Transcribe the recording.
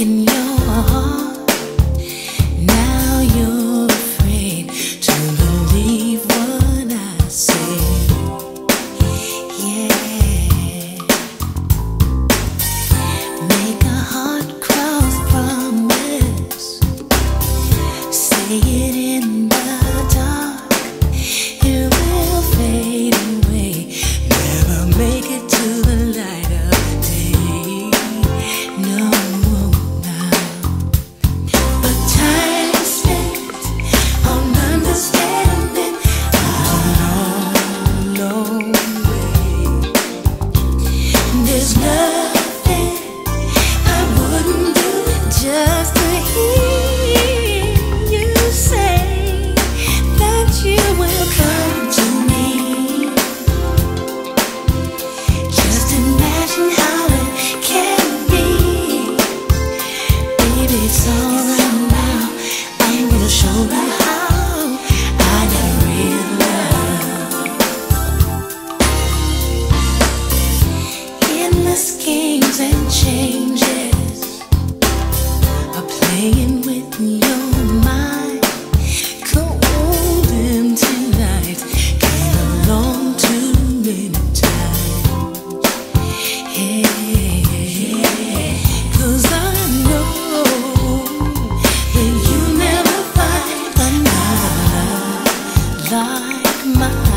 breaking your heart. playing with your mind. Cold Cause I know that you never find another like mine.